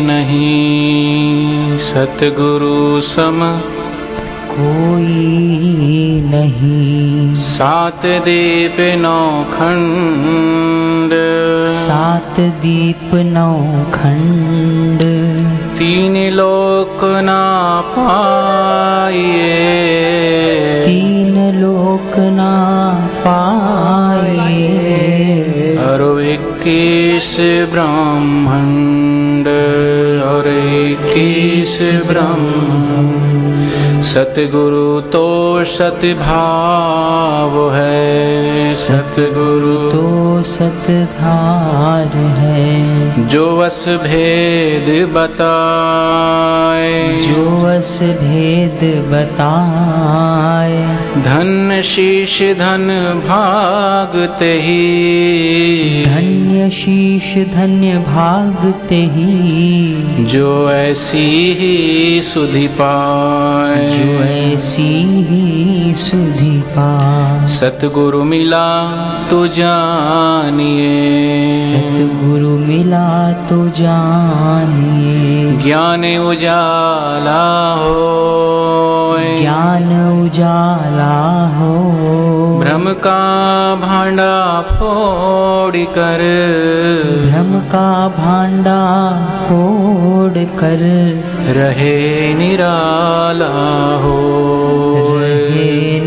नहीं। सतगुरु सम कोई नहीं। सात दीप नौ खंड। सात दीप नौ खंड। तीन लोक ना पाइए। तीन लोक ना पाए और इक्कीस ब्राह्मण। और इक्कीस ब्रह्म। सतगुरु तो सतभाव है। सतगुरु तो सतधार है। जो अस भेद बताए। जो अस भेद बताए। धन शीश धन भागते ही। धन्य शीश धन्य भागते ही। जो ऐसी ही सुधि पाए। जो ऐसी ही सुधि पा सतगुरु मिला तो जानिए। सतगुरु मिला तो जानिए। ज्ञान उजाला हो। ज्ञान उजाला हो। भ्रम का भांडा फोड़ कर। भ्रम का भांडा फोड़ कर। रहे निराला हो। रहे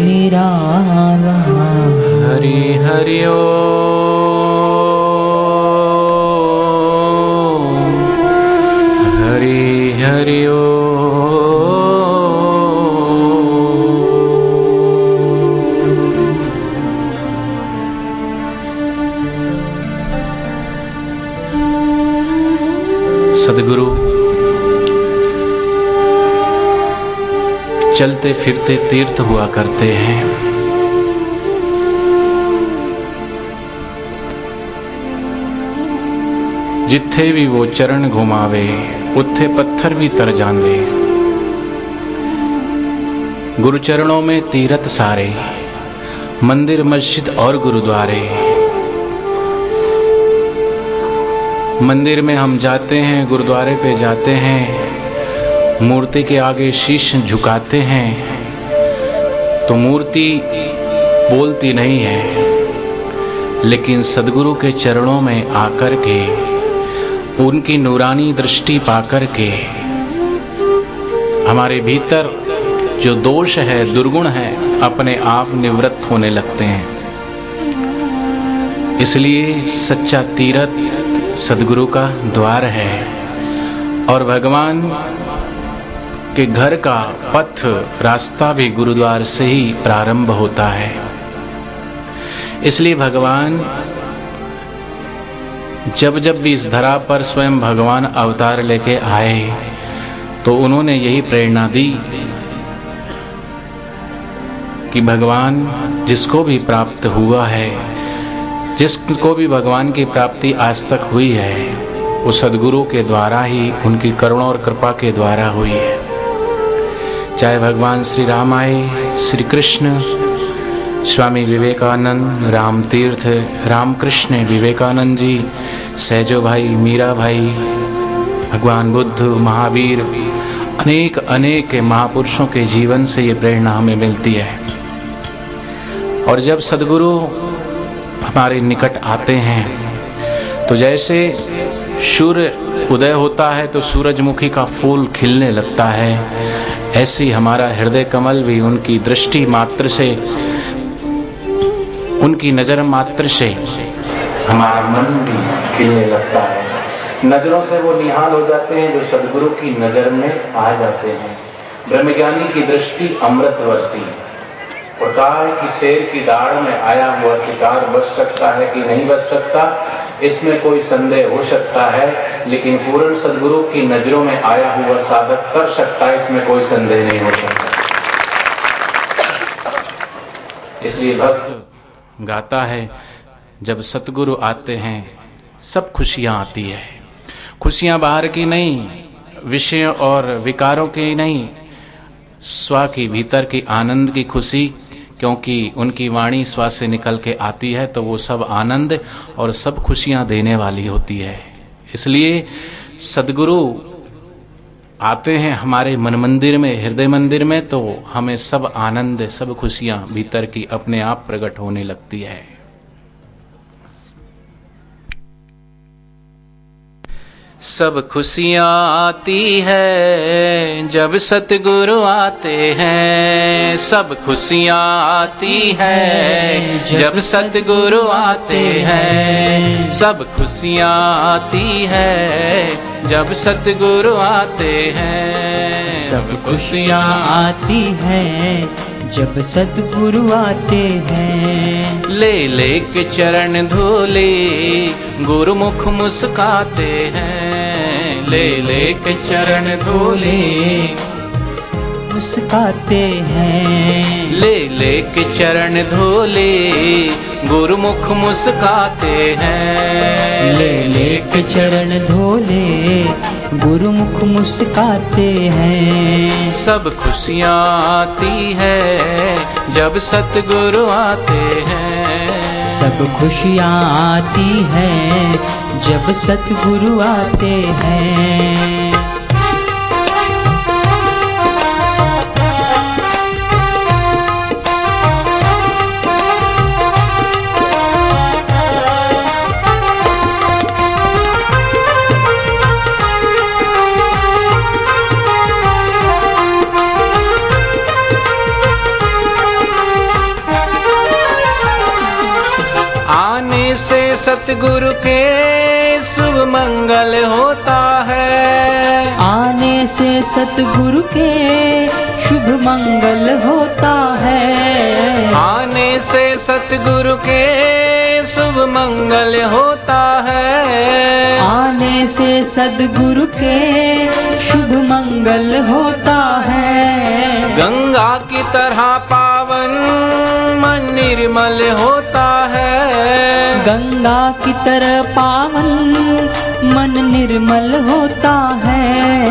चलते फिरते तीर्थ हुआ करते हैं। जिथे भी वो चरण घुमावे उत्थे पत्थर भी तर जाते गुरु चरणों में तीरथ सारे, मंदिर, मस्जिद और गुरुद्वारे। मंदिर में हम जाते हैं, गुरुद्वारे पे जाते हैं। मूर्ति के आगे शीश झुकाते हैं तो मूर्ति बोलती नहीं है। लेकिन सदगुरु के चरणों में आकर के, उनकी नूरानी दृष्टि पाकर के, हमारे भीतर जो दोष है, दुर्गुण है, अपने आप निवृत्त होने लगते हैं। इसलिए सच्चा तीरथ सदगुरु का द्वार है और भगवान के घर का पथ रास्ता भी गुरुद्वार से ही प्रारंभ होता है। इसलिए भगवान, जब जब भी इस धरा पर स्वयं भगवान अवतार लेके आए तो उन्होंने यही प्रेरणा दी कि भगवान जिसको भी प्राप्त हुआ है, जिसको भी भगवान की प्राप्ति आज तक हुई है, वो सदगुरु के द्वारा ही, उनकी करुणा और कृपा के द्वारा हुई है। चाहे भगवान श्री राम आए श्री कृष्ण। स्वामी विवेकानंद, राम तीर्थ, रामकृष्ण, विवेकानंद जी, सहजो भाई, मीरा भाई, भगवान बुद्ध, महावीर, अनेक अनेक महापुरुषों के जीवन से ये प्रेरणा हमें मिलती है। और जब सदगुरु हमारे निकट आते हैं तो जैसे सूर्य उदय होता है तो सूरजमुखी का फूल खिलने लगता है। ऐसी हमारा हृदय कमल भी उनकी दृष्टि मात्र से, उनकी नज़र मात्र से हमारा मन भी खिलने लगता है। नज़रों से वो निहाल हो जाते हैं जो सदगुरु की नज़र में आ जाते हैं। ब्रह्मज्ञानी की दृष्टि अमृत वर्षी है कि शेर की दाढ़ में आया हुआ शिकार बच सकता है कि नहीं बच सकता? इसमें कोई संदेह हो सकता है, लेकिन पूर्ण सदगुरु की नज़रों में आया हुआ साधक कर सकता है, इसमें कोई संदेह नहीं हो सकता। इसलिए भक्त गाता है, जब सतगुरु आते हैं, सब खुशियाँ आती है। खुशियाँ बाहर की नहीं, विषय और विकारों की नहीं, स्व की, भीतर की आनंद की खुशी क्योंकि उनकी वाणी स्व से निकल के आती है तो वो सब आनंद और सब खुशियाँ देने वाली होती है। इसलिए सदगुरु आते हैं हमारे मन मंदिर में, हृदय मंदिर में तो हमें सब आनंद, सब खुशियाँ भीतर की अपने आप प्रकट होने लगती है। सब खुशियाँ आती है जब सतगुरु आते हैं सब खुशियाँ आती है जब सतगुरु आते हैं सब खुशियाँ आती है जब सतगुरु आते हैं सब खुशियाँ आती हैं जब सतगुरु आते हैं। ले ले के चरण धोले गुरुमुख मुस्काते हैं। ले ले के चरण धोले मुस्काते हैं। ले ले के चरण धोले गुरुमुख मुस्काते हैं। ले ले के चरण धोले गुरुमुख मुस्काते हैं। सब खुशियाँ आती है जब सतगुरु आते हैं। सब खुशियाँ आती हैं जब सतगुरु आते हैं। सतगुरु के शुभ मंगल होता है। आने से सतगुरु के शुभ मंगल होता है। आने से सतगुरु के शुभ मंगल होता है। आने से सदगुरु के शुभ मंगल होता है। गंगा की तरह पावन मन निर्मल होता है गंगा की तरह पावन मन निर्मल होता है।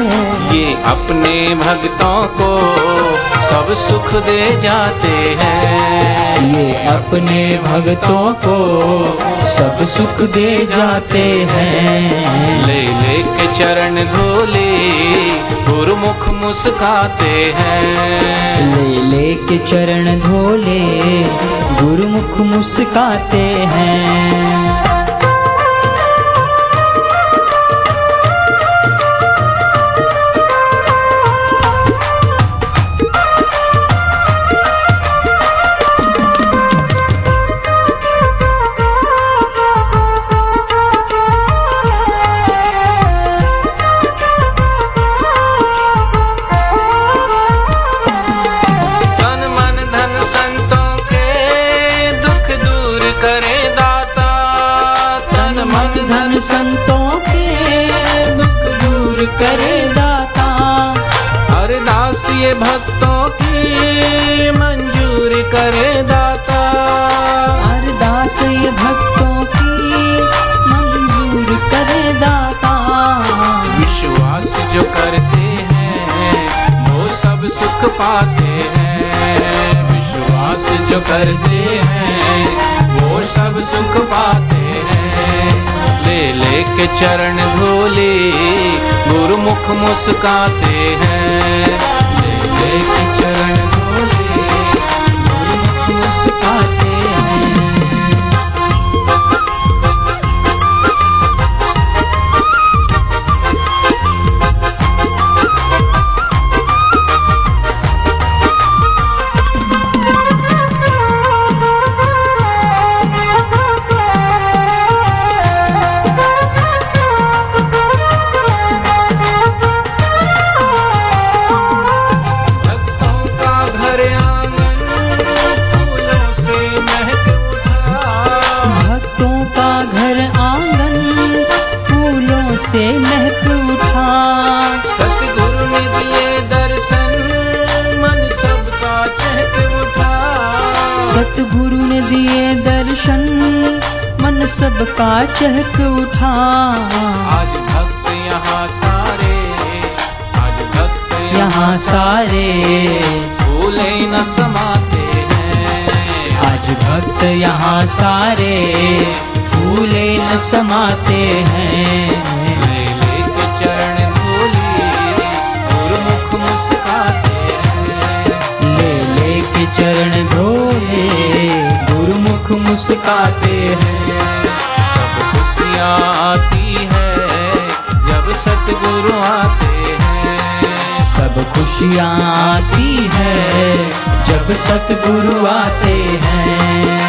ये अपने भक्तों को सब सुख दे जाते हैं। ये अपने भक्तों को सब सुख दे जाते हैं। ले ले के चरण धोले गुरुमुख मुस्काते हैं। ले ले के चरण धोले मुस्काते हैं। करे दाता अरदास ये भक्तों की मंजूर करे दाता अरदास ये भक्तों की मंजूर करे दाता विश्वास जो करते हैं वो सब सुख पाते हैं। विश्वास जो करते हैं वो सब सुख पाते हैं। ले ले के चरण धोले गुरुमुख मुस्काते हैं। सतगुरु ने दिए दर्शन मन सबका चहक उठा। आज भक्त यहाँ सारे आज भक्त यहाँ सारे भूले न समाते हैं। आज भक्त यहाँ सारे भूले न समाते हैं। मुस्काते हैं। सब खुशियाँ आती है जब सतगुरु आते हैं। सब खुशियाँ आती है जब सतगुरु आते हैं।